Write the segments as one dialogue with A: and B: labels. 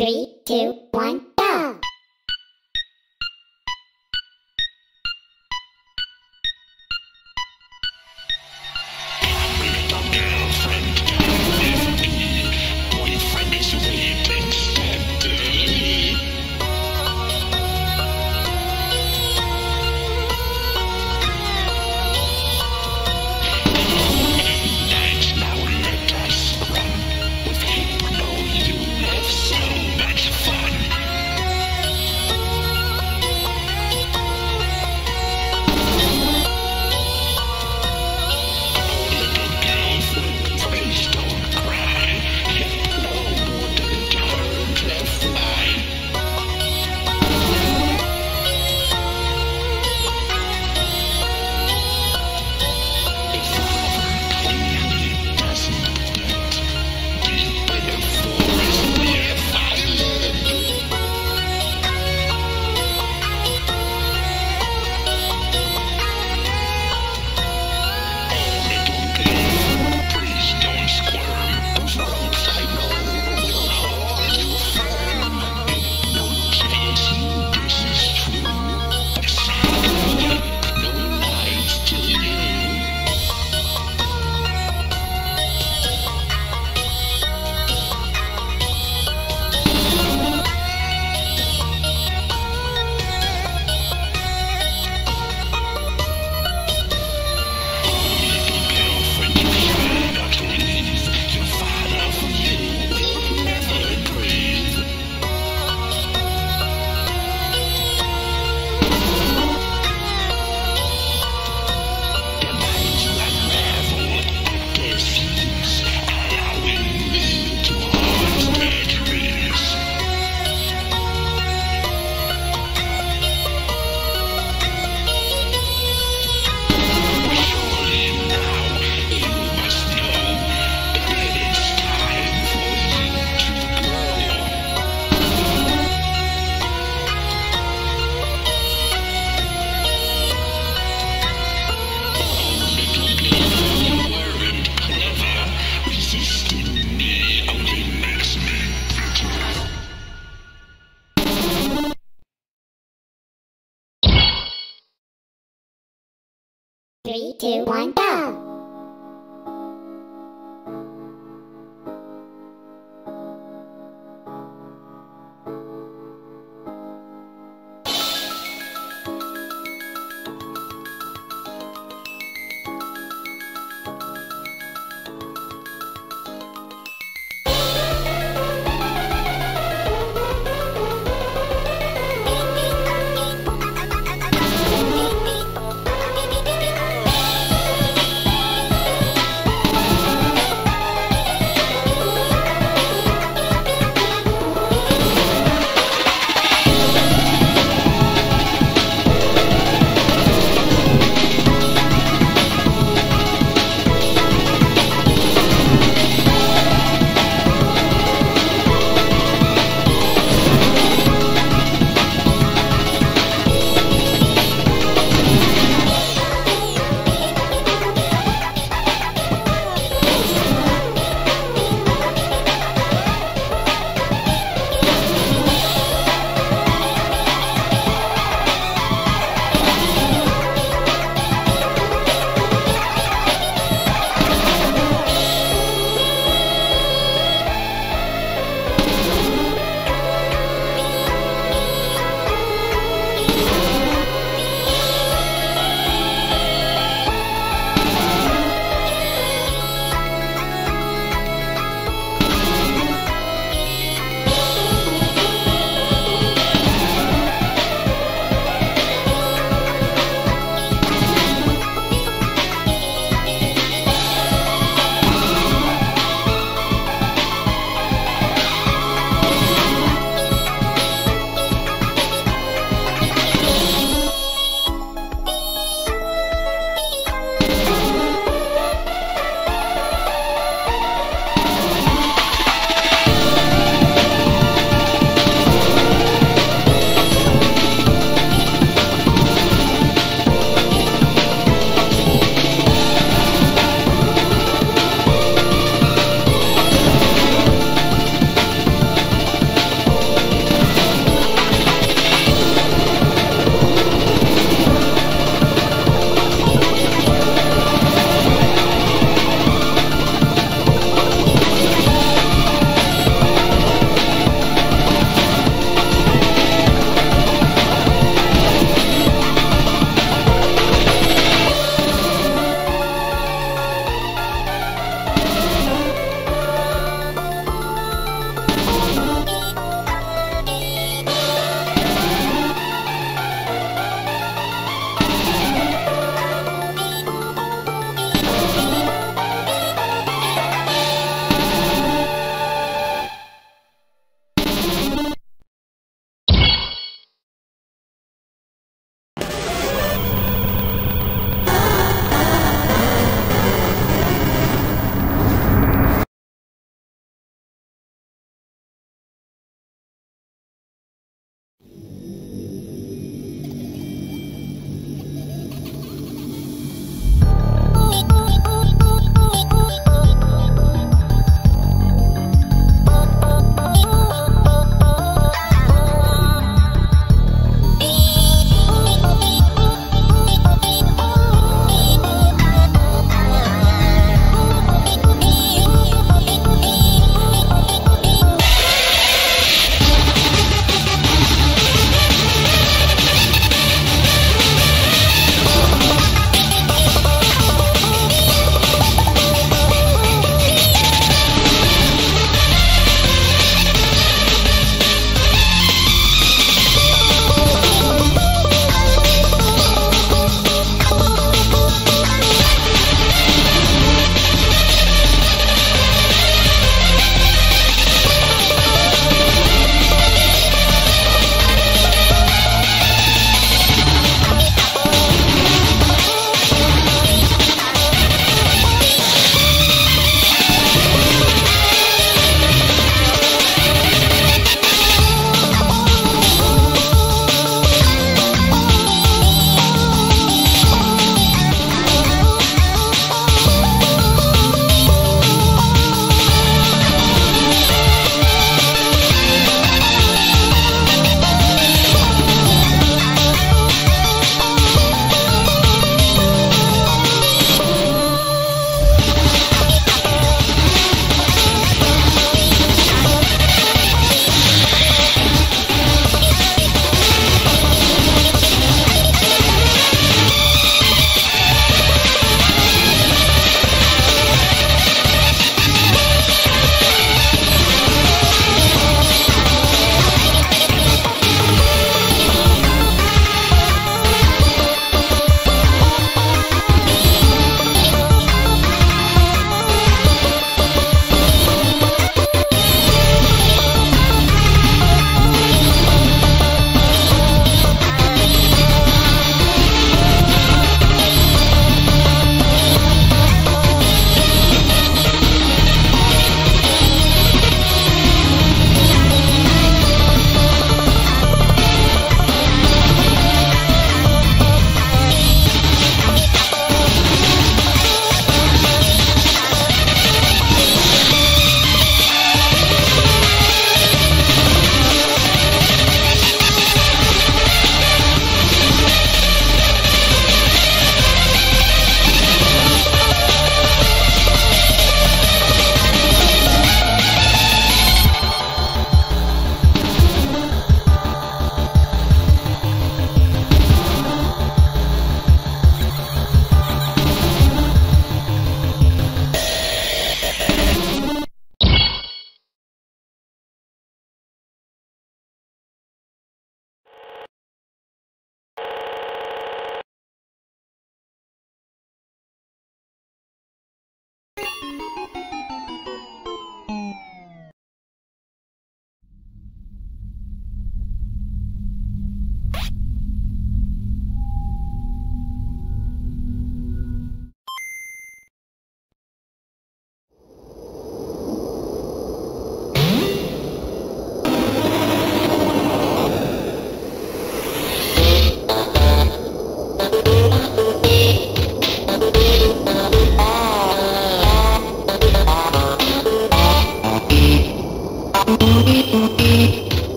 A: Three, two, one,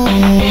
A: Oh.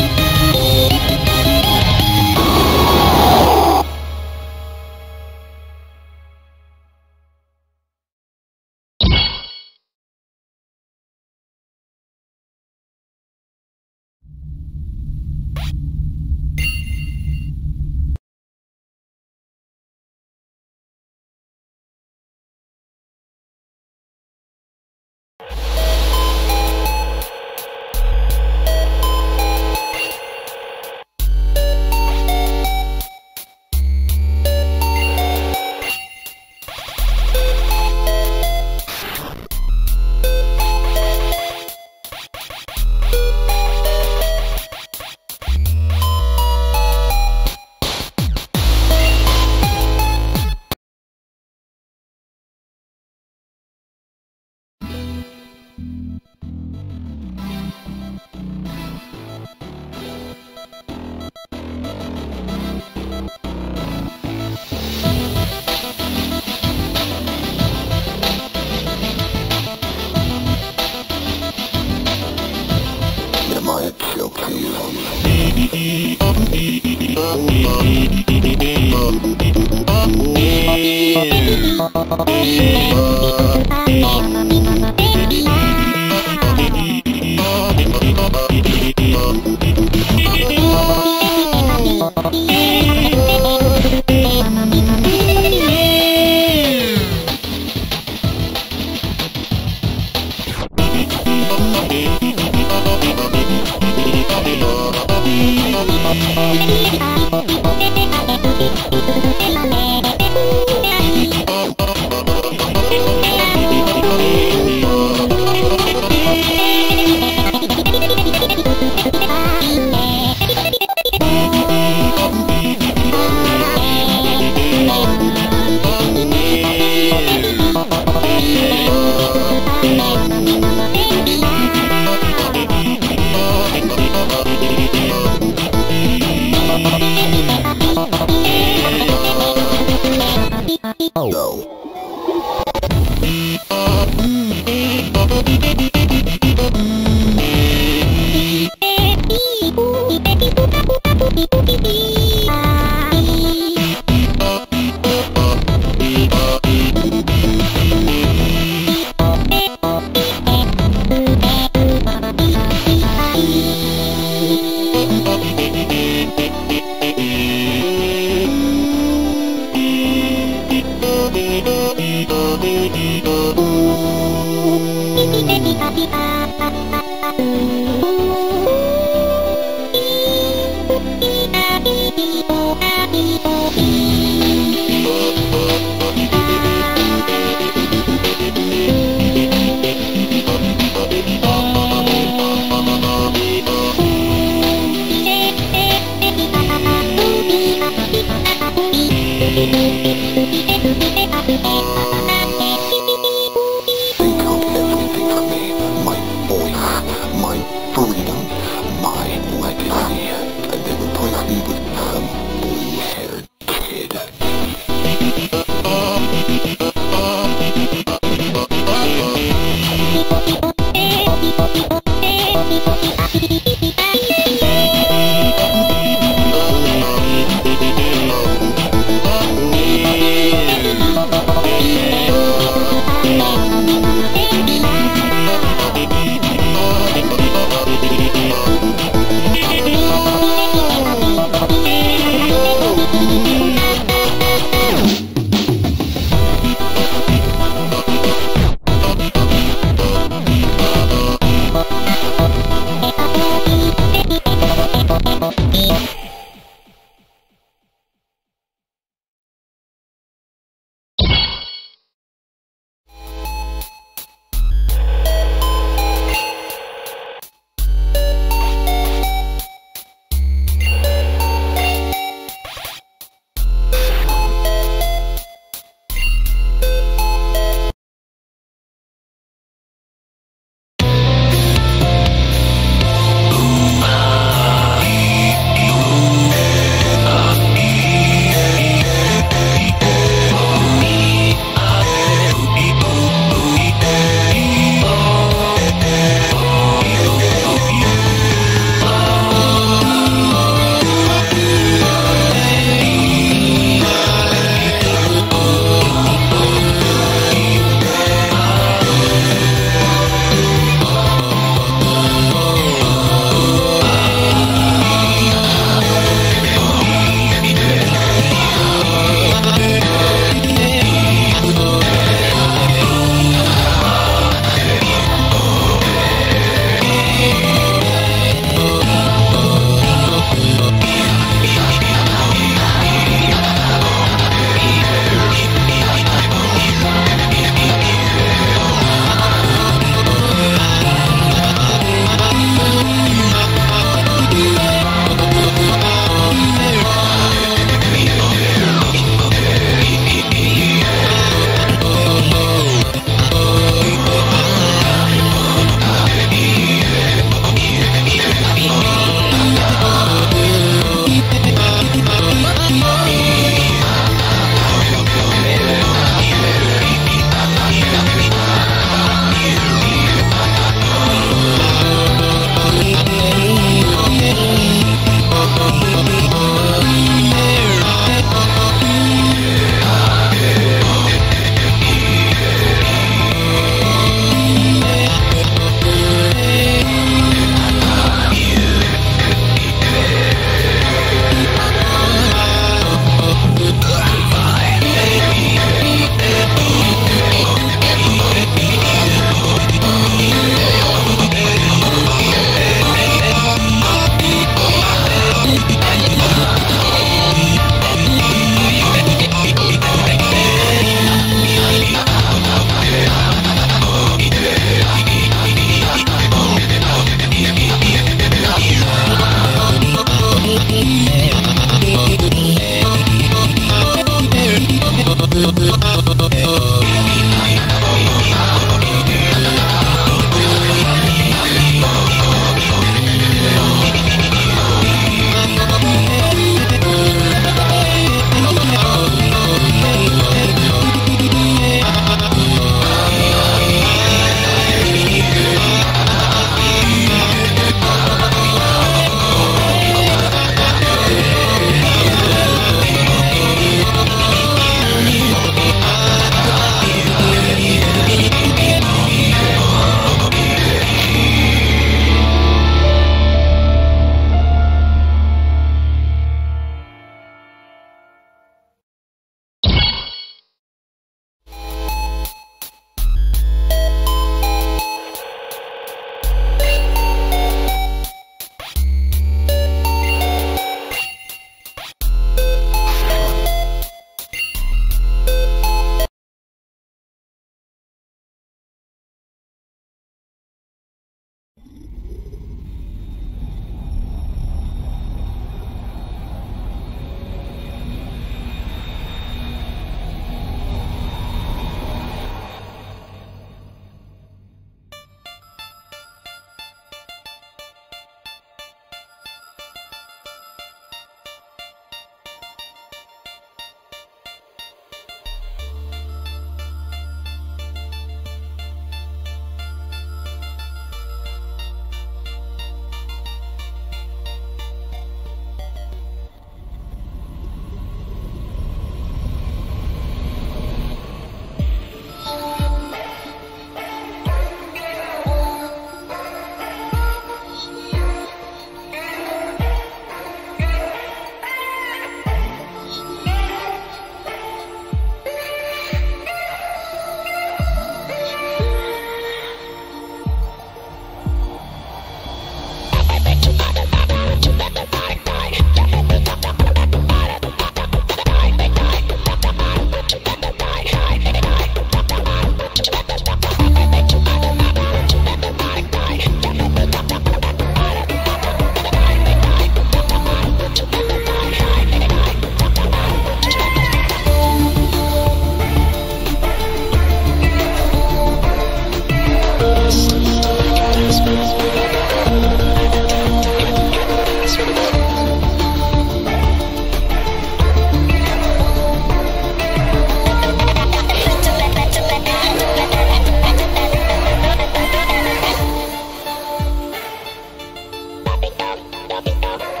B: world.